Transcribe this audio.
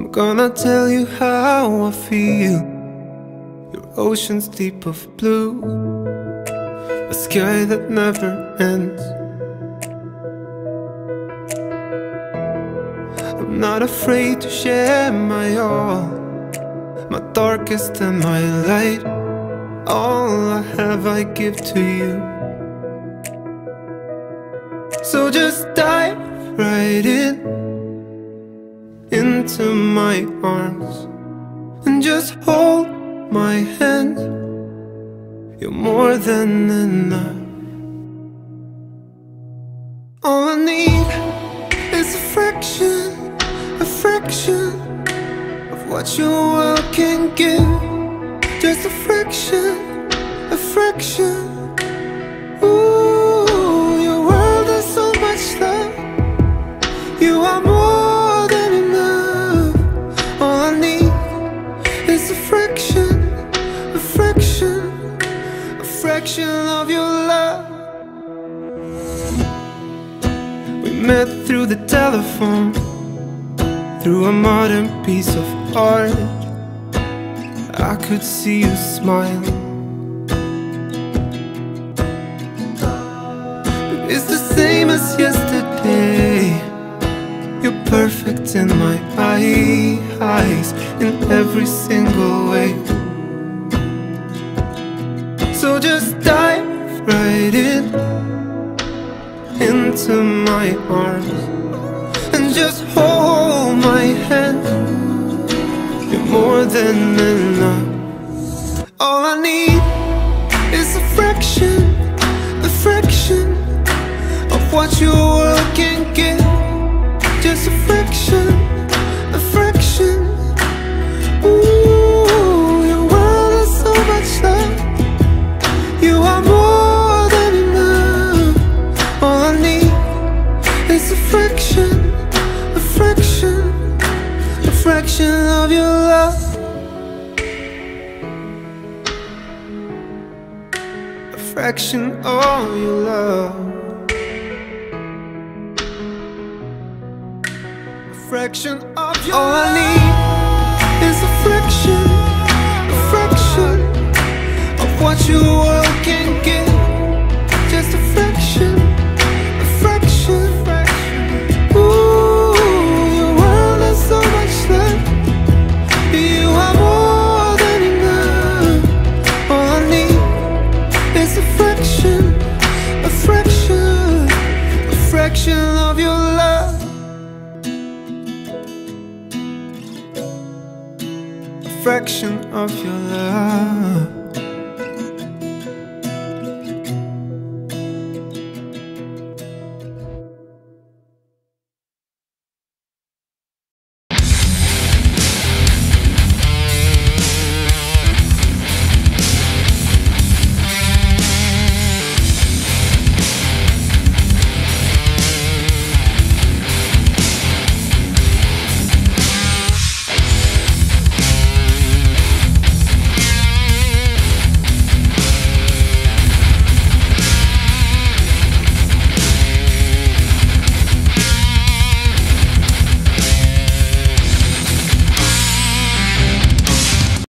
I'm gonna tell you how I feel. Your ocean's deep of blue, a sky that never ends. I'm not afraid to share my all, my darkest and my light. All I have, I give to you. So just dive right in into my arms and just hold my hand. You're more than enough. All I need is a fraction, a fraction of what your world can give. Just a fraction, a fraction. Through the telephone, through a modern piece of art. I could see you smiling. It's the same as yesterday. You're perfect in my eyes, in every single way. So just dive right in into my arms and just hold my hand. You're more than enough. All I need fraction, a fraction of your love. A fraction of your love. A fraction of your All I need is a fraction, a fraction of what you world A fraction of your love.